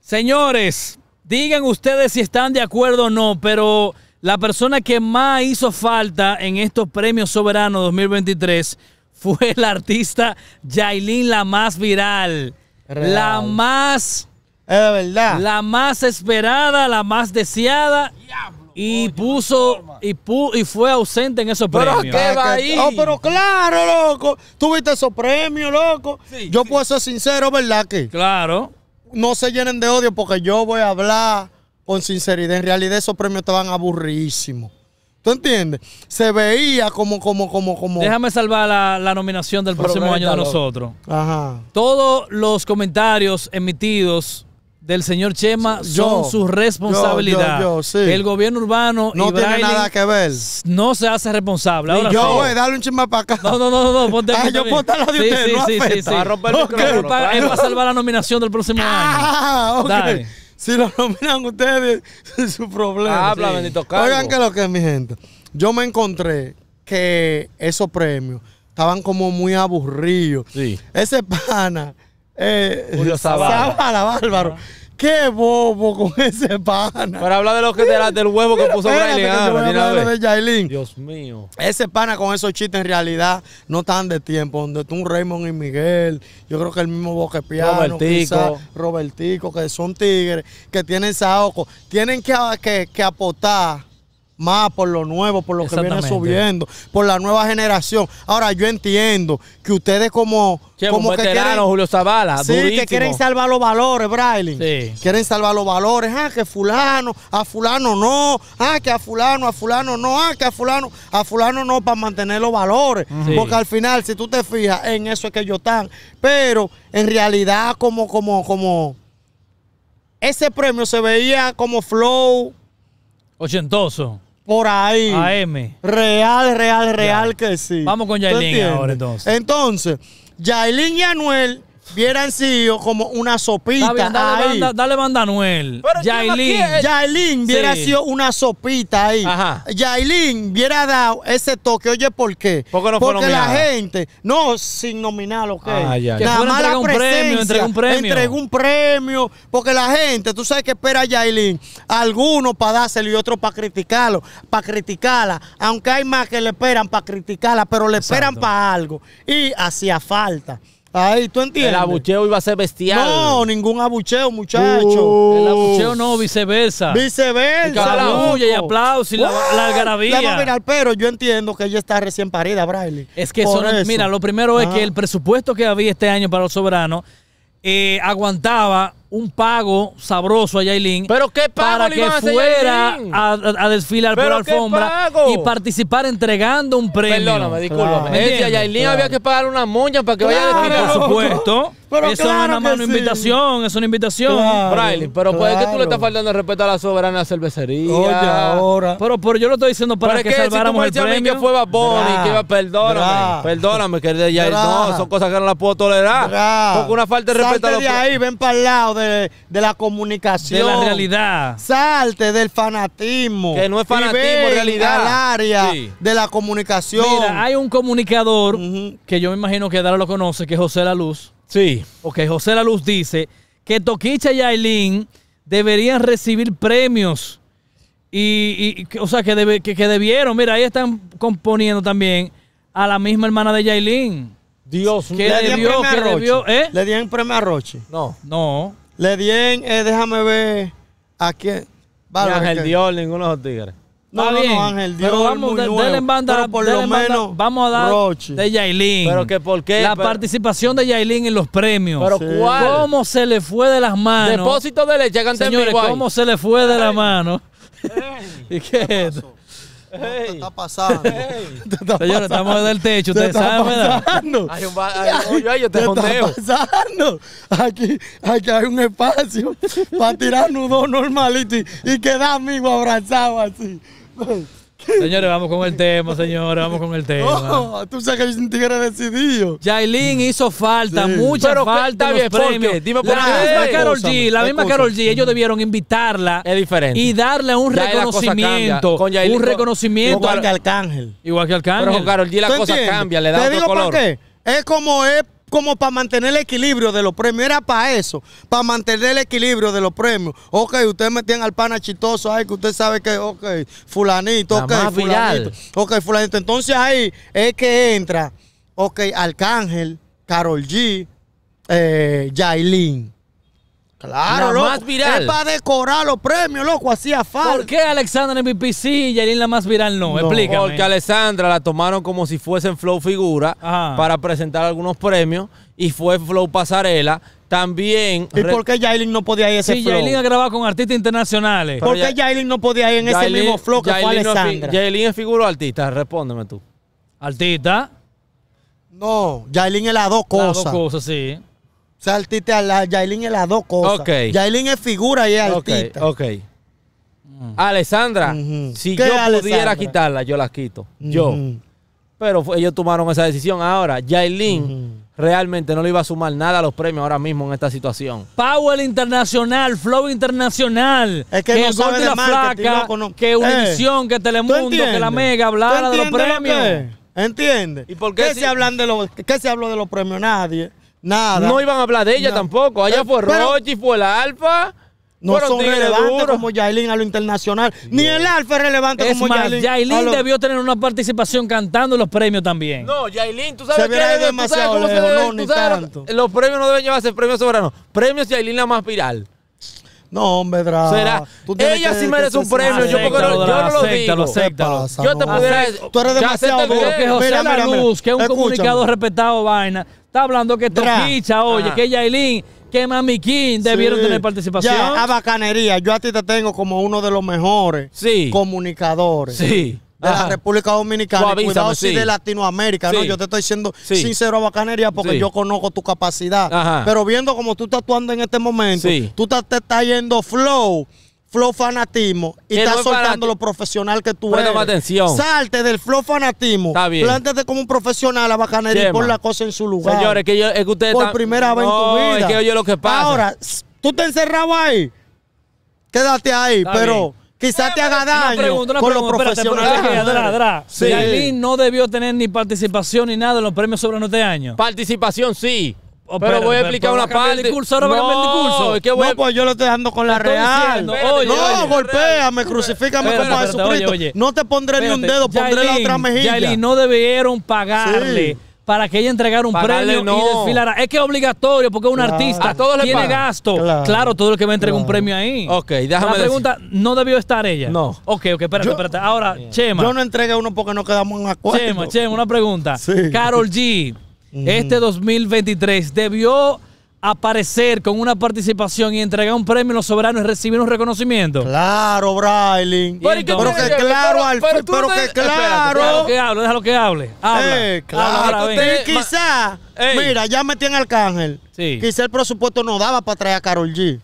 Señores, digan ustedes si están de acuerdo o no, pero la persona que más hizo falta en estos premios soberanos 2023 fue la artista Yailin, la más viral, Real. la más, Es de verdad. la más esperada, la más deseada. Y puso y, pu- y fue ausente en esos Pero premios. ¿qué? Va que- ahí? Oh, pero claro, loco. Tú viste esos premios, loco. yo puedo ser sincero, ¿verdad? Que Claro. No se llenen de odio porque yo voy a hablar con sinceridad. En realidad esos premios estaban aburridísimos. ¿Tú entiendes? Se veía como, como, como, como. Déjame salvar la, la nominación del próximo año de nosotros. Ajá. Todos los comentarios emitidos del señor Chema Yo, son su responsabilidad. yo, yo, sí. El gobierno urbano No y tiene Braille nada que ver. no se hace responsable. Ahora yo, sí. güey, dale un chisme para acá. No, no, no, no, no, ponte Ah, yo puedo lado de Sí, sí, no sí, afecta. sí, sí. Va a romper el Ok. micrófono. Es para- es para salvar la nominación del próximo año. Ah, ok. Dale. Si lo nominan ustedes, es su problema. Habla, bendito Carlos. Oigan que lo que es, mi gente. Yo me encontré que esos premios estaban como muy aburridos. Sí. Ese pana, eh, Julio Zavala. Zavala, bárbaro. Qué bobo con ese pana. Pero habla de lo que de la- del huevo que puso Braille. Ah. Dios mío. Ese pana con esos chistes en realidad no están de tiempo. Donde tú, un Raymond y Miguel, yo creo que el mismo Boquepiano, Robertico. quizá, Robertico, que son tigres, que tienen saoco, tienen que, que, que apostar más por lo nuevo, por lo que viene subiendo, por la nueva generación. Ahora, yo entiendo que ustedes como, Che, como que quieren... Julio Zavala. Sí, durísimo. que quieren salvar los valores, Braille. Sí. Quieren salvar los valores. Ah, que fulano, a fulano no. Ah, que a fulano, a fulano no. Ah, que a fulano, a fulano no para mantener los valores. Sí. Porque al final, si tú te fijas, en eso es que ellos están. Pero en realidad, como, como, como. Ese premio se veía como flow Ochentoso. Por ahí. AM. Real, real, real que sí. Vamos con ¿Tú Yailin ahora, entonces. Entonces, Yailin y Anuel vieran sido como una sopita Está bien, dale, ahí. banda, dale banda Anuel. Pero ¿quién más Yailin. quiere? Yailin viera Sí. sido una sopita ahí. Ajá. Yailin viera dado ese toque. Oye, ¿por qué? ¿Por qué no Porque la gente, no sin nominar, ok. Ah, ya. Que Nada más la un premio, entregar un premio. entregó un premio. Porque la gente, tú sabes que espera a Yailin. Algunos para dárselo y otros para criticarlo, para criticarla. Aunque hay más que le esperan para criticarla, pero le esperan para algo. Y hacía falta. Ahí, ¿tú entiendes? El abucheo iba a ser bestial. No, ningún abucheo, muchacho. El abucheo no, viceversa. Viceversa. La bulla y aplauso y la, What? la algarabía. La mirar, pero yo entiendo que ella está recién parida, Braille. Es que Por eso, mira, lo primero es que el presupuesto que había este año para los soberanos eh, aguantaba un pago sabroso a Yailin ¿Pero qué pago para le que a fuera a, a- a desfilar por ¿Pero la alfombra y participar entregando un premio. Perdóname, discúlpame. Claro. ¿Me Es que a? Yailin Claro. había que pagar una moña para que Claro. vaya a desfilar. Por supuesto. Pero eso no es claro nada más que una sí. invitación, es una invitación. Claro. Braille, pero pues es que tú le claro. estás faltando el respeto a la soberana cervecería. Oye, ahora. Pero, pero yo lo estoy diciendo para Pero que es que si tú salváramos me el a premio. que fue Bra. que iba, perdóname, Bra. perdóname, que Bra. no, son cosas que no las puedo tolerar. Bra. Porque una falta de respeto a Salte los de ahí, ven para el lado de, de la comunicación. de la realidad. Salte del fanatismo. Que no es fanatismo, ven realidad. al área Sí. de la comunicación. Mira, hay un comunicador Ujú. que yo me imagino que Dara lo conoce, que es José La Luz. Sí. Ok, José La Luz dice que Toquicha y Aileen deberían recibir premios. Y, y- que- o sea, que, debe- que, que debieron. Mira, ahí están componiendo también a la misma hermana de Yailin. Dios ¿Qué mío. Le premio a que debió, ¿eh? Le dieron premio a Rochi. No. No. Le dieron, eh, déjame ver a quién. Bárbaro, Ángel que- Dios, ninguno de esos tigres. No, Está no, bien, no, Ángel pero Dios. vamos, muy de- nuevo. en banda, Pero por lo en banda, menos. vamos a dar Rochi. de Yailin. Pero que por qué. La Pero- participación de Yailin en los premios. Pero Sí. ¿cuál? ¿Cómo se le fue de las manos? Depósito de leche, Señores. ¿cómo se le fue de la mano? ¿Y qué es esto? Está pasando. Te está Señores, estamos desde el techo, Te ustedes está saben, ¿verdad? Hay un, ba- hay un hoyo ahí, yo ¿Qué te está jondeo. pasando? Aquí, aquí hay un espacio para tirar nudo normalito y, y quedar amigo abrazado así. Señores, vamos con el tema, señores, vamos con el tema. Oh, tú sabes que yo un tigre decidido. Yailin hizo falta, Sí. mucha Pero falta en los ¿por premios. qué? Dime por la qué. misma Carol G, la misma. Carol G, ellos debieron invitarla Es diferente. y darle un Ya reconocimiento. Con Yailin- un reconocimiento, Igual que Arcángel. igual que Pero Arcángel. con Carol G la ¿Tú cosa entiendes? cambia, le da Te otro digo color. por qué. Es como es como para mantener el equilibrio de los premios, era para eso, para mantener el equilibrio de los premios. Ok, ustedes metían al pana chitoso ahí, que usted sabe que, ok, fulanito, La ok, fulanito, viral. ok, fulanito. Entonces ahí es que entra, ok, Arcángel, Carol G, eh, Yailin. Claro, La loco. más viral. Es para decorar los premios, loco, hacía falta. ¿Por qué Alexander MVP sí y Yailin la más viral no? No. Explícame. Porque a Alessandra la tomaron como si fuesen Flow Figura Ajá. para presentar algunos premios y fue Flow Pasarela. También. ¿Y por qué Yailin no podía ir a ese Sí, flow? Yailin ha grabado con artistas internacionales. ¿Por qué ya- Yailin no podía ir en ese Yailin- mismo flow que fue Yailin no es? Yailin figura o artista, respóndeme tú. Artista. No, Yailin es las dos Las cosas. dos cosas, sí. O sea, artista, la, Yailin es las dos cosas. Ok. Yailin es figura y es Ok, artista. ok. Alessandra, si ¿Qué yo pudiera quitarla, yo las quito. Yo. Pero ellos tomaron esa decisión. Ahora, Yailin realmente no le iba a sumar nada a los premios ahora mismo en esta situación. Power Internacional, Flow Internacional. Es que no el sabe Gordo y de la marketing, Flaca, loco, no. que Eh, Univisión, que ¿Tú Telemundo, que la Mega ¿Tú hablara de los lo premios. que es? ¿Entiendes? ¿Y por qué si- se hablan de los, qué se habló de los premios? Nadie. Nada. No iban a hablar de ella No. tampoco. Allá Eh, fue pero- Rochi, fue el Alfa. No Fueron son relevantes como Yailin a lo internacional. Ni el Alfa es relevante Es como más, Yailin. Yailin lo- debió tener una participación cantando los premios también. No, Yailin, tú Se sabes qué ido debe- tú sabes demasiado cómo se lejos, debe- no, ni sabes tanto. Los premios no deben llevarse premios soberanos. Premios Yailin la más viral. No, hombre, Dra. Será. Tú tienes Ella que- sí merece un premio, yo porque no- yo no lo acéptalo, digo. Yo te no? pudiera Tú eres demasiado que- que José Mira, La. Luz, que es un Escúchame. comunicador respetado, vaina, está hablando que. Toquicha, oye, Ajá. que Yailin, que Mami King debieron Sí. tener participación. Ya, a bacanería. Yo a ti te tengo como uno de los mejores Sí. comunicaadores. Sí. De la. República Dominicana. Avísame, Cuidado si sí. de Latinoamérica, ¿no? Yo te estoy siendo Sí. sincero a bacanería porque yo conozco tu capacidad. Ajá. Pero viendo como tú estás actuando en este momento, tú te estás yendo flow. Flow fanatismo y estás no soltando lo profesional que tú Préstame eres. atención. Salte del flow fanatismo. Está bien. Plántate como un profesional a bacanería y pon la cosa en su lugar. Señores, que yo, es que ustedes por están- primera vez no, en tu vida. es que oye lo que pasa. Ahora, tú te encerrado ahí. Quédate ahí, Está pero bien. Quizás te haga daño pregunta, con los pregunta, espérate, profesionales. espérate, Dra, eres. Dra. Sí. Yailin no debió tener ni participación ni nada en los premios soberanos de año. participación sí. Oh, pero voy a explicar una el parte. discurso, ahora va a cambiar el discurso. No, es que voy a- No, pues yo lo estoy dando con la estoy real. diciendo, Espérate, oye, no, oye, golpéame, crucifícame como Jesucristo. oye, oye. No te pondré ni un dedo, pondré la otra mejilla. Yailin, no debieron pagarle Sí. Para que ella entregara un Pagarle premio y desfilara. Es que es obligatorio porque es un Claro. artista. A todos le tiene pagan. gasto. Claro. Claro. todo el que va a entregar un Claro. premio ahí. Ok, déjame La decir- pregunta, ¿no debió estar ella? No. Ok, ok, espérate, Yo- espérate. Ahora, Chema. Yo no entregué uno porque no quedamos en acuerdo. Chema, Chema, una pregunta. Sí. Carol G, este 2023, debió aparecer con una participación y entregar un premio a los soberanos y recibir un reconocimiento. Claro, Brailin. Pero ¿y qué Pero tiene que claro, pero- al pero que espérate, claro. Déjalo que hable, déjalo que hable. Habla. Eh, claro. Habla. Usted- Y quizá, Ey. mira, ya metí en Arcángel. Sí. Quizá el presupuesto no daba para traer a Carol G.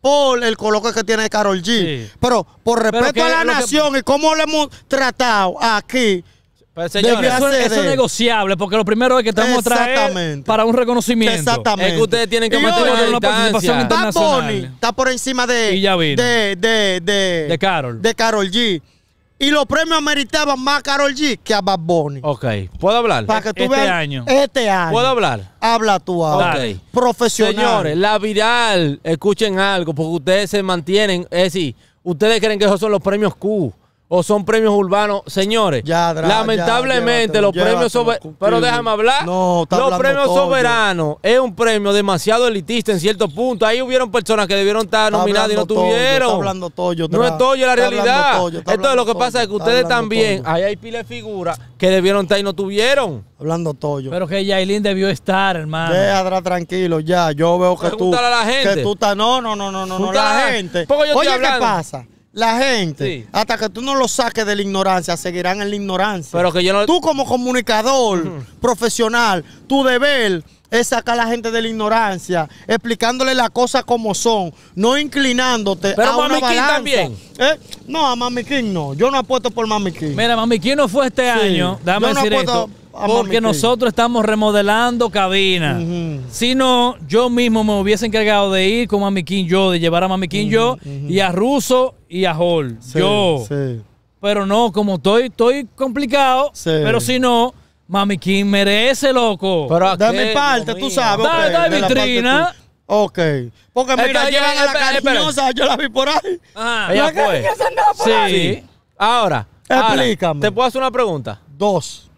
Por el coloque que tiene Carol G. Sí. Pero por respeto que a la que- nación y cómo lo hemos tratado aquí, Pero, señores, Eso, es- eso negociable, porque lo primero es que te vamos a traer Exactamente. para un reconocimiento. exactamente. Es que ustedes tienen que mantener una participación distancia. interna- Bad internacional. Bunny está por encima de, Y ya vino. de, de, de, De Karol. de Karol G. Y los premios ameritaban más a Carol G que a Bad Bunny. Ok, ¿puedo hablar? Para que tú Este veas. año. Este año. ¿Puedo hablar? Habla tú ahora. Dale. Ok. Profesional. Señores, la viral, escuchen algo, porque ustedes se mantienen, es decir, ustedes creen que esos son los premios Q o son premios urbanos. Señores, Ya, Dra, lamentablemente ya, los premios soberanos, pero déjame hablar, No, está los premios todo. soberanos es un premio demasiado elitista en cierto punto. Ahí hubieron personas que debieron estar nominadas y no todo, tuvieron. está hablando todo, no Dra. es todo la Está realidad. hablando todo, está Entonces lo que pasa es que todo, ustedes también, todo. ahí hay pila de figuras que debieron estar y no tuvieron. Hablando Toyo. Pero que Yailin debió estar, hermano. Déjala tranquilo, ya. Yo veo que tú. Pregúntale a la gente. Que tú estás. No, no, no, no, no, no. La la- gente. Porque yo estoy Oye, ¿qué pasa? La gente, Sí. hasta que tú no lo saques de la ignorancia, seguirán en la ignorancia. Pero que yo no- Tú como comunicador profesional, tu deber es sacar a la gente de la ignorancia, explicándole las cosas como son, no inclinándote Pero a una Mami King balanza. también. ¿Eh? No, a Mami King no. Yo no apuesto por Mami King. Mira, mami, ¿quién no fue este año? Déjame yo no decir esto. Porque nosotros estamos remodelando cabina. Si no, yo mismo me hubiese encargado de ir con Mami King yo, de llevar a Mami King yo y a Russo y a Hall. Sí, yo. sí. Pero no, como estoy, estoy complicado, Sí. pero si no, Mami King merece, loco. Pero ¿a De mi parte, tú sabes. Da- ok, da de la parte vitrina. Ok. Porque mira, Espera, llevan a la cariñosa, yo la vi por ahí. Ajá. Ella La fue. cariñosa andaba por ahí. Sí. Ahora, ahora, Explícame. ¿te puedo hacer una pregunta? Dos.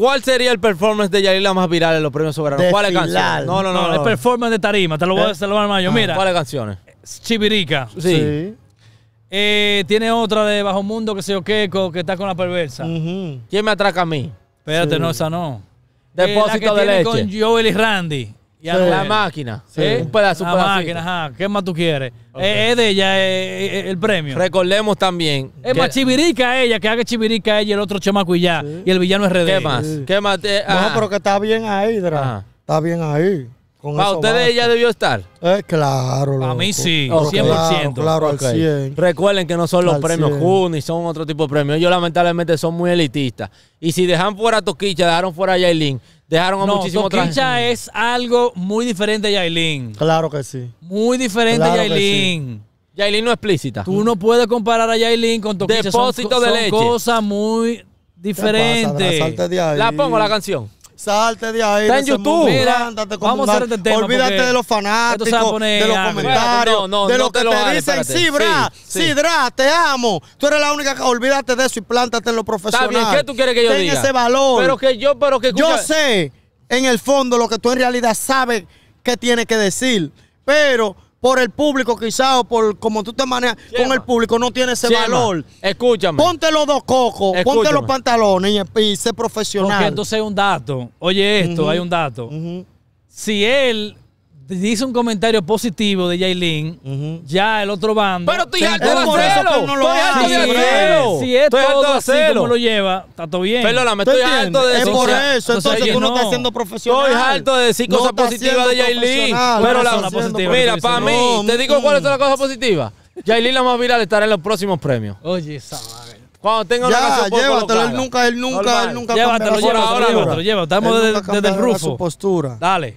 ¿Cuál sería el performance de Yailin más viral en los premios soberanos? ¿Cuáles Desfilar. canciones? No, no, no. El performance de tarima, te lo voy a Eh. te lo voy a armar yo. Mira, ¿Cuáles canciones? Chivirica. Sí. Eh, tiene otra de Bajo Mundo, que sé yo qué, que está con la perversa. ¿Quién me atraca a mí? Espérate, Sí. no, esa no. Depósito Eh, la que de tiene leche. con Joel y Randy. Y Sí. Anuel. La máquina. ¿Eh? Un pedazo, un La pedacito. máquina, ajá. ¿Qué más tú quieres? Eh, es de ella eh, eh, el premio. Recordemos también. es que- más, chivirica ella, que haga chivirica ella y el otro chamaco y ya. Y el villano es RD. ¿Qué más? Sí. ¿Qué más? Eh, No, ah, pero que está bien ahí, Dra. Ajá. Está bien ahí. Con Para eso ustedes basta. ella debió estar. Eh, claro, A loco. mí sí, Ok. 100%. Claro, claro, Ok. al 100. Recuerden que no son los Al premios 100. Q ni son otro tipo de premios. Ellos lamentablemente son muy elitistas. Y si dejan fuera a Toquicha, dejaron fuera a Yailin, dejaron a No, muchísimos otras- Toquicha es algo muy diferente a Yailin. Claro que sí. Muy diferente Claro a Yailin. Yailin no explícita. Tú no puedes comparar a Yailin con Toquicha. Son, Depósito co- de son leche. cosas muy diferentes. La pongo la canción. Salte de ahí. Está en YouTube. Mira, vamos a hacer este tema Olvídate de los fanáticos, poner de los comentarios, No, no, de no lo que te dicen. Sí, Bra, Sí, sí, te amo. Tú eres la única que olvídate de eso y plántate en lo Está profesional. bien, ¿qué tú quieres que yo Ten diga? ese valor. Pero que yo, pero que Yo sé en el fondo lo que tú en realidad sabes que tienes que decir, pero por el público quizás o por como tú te manejas Chema. con el público no tiene ese Chema, valor. Escúchame. Ponte los dos cocos, ponte los pantalones y, y sé Porque profesional. entonces hay un dato. Oye esto, hay un dato. Si él dice un comentario positivo de Yailin, ujú. ya el otro bando... Pero estoy harto de Es por hacerlo. no lo Estoy harto de si, hacerlo. es, si es Estoy todo de así hacerlo. como lo lleva, está todo bien. Perdóname, ¿Tú estoy harto de Es decir por cosas- eso, entonces tú no, estás siendo profesional. Estoy harto de decir cosas positivas de Yailin. Pero la, positiva, mira, para mí, te digo cuáles son las cosas positivas. Yailin la más viral estará en los próximos premios. Oye, esa madre. Cuando tenga una Ya, canción por llévatelo, él nunca, él nunca, Normal. él nunca Llévatelo, llévatelo, llévatelo, llévatelo. Estamos desde, el rufo. su postura. Dale.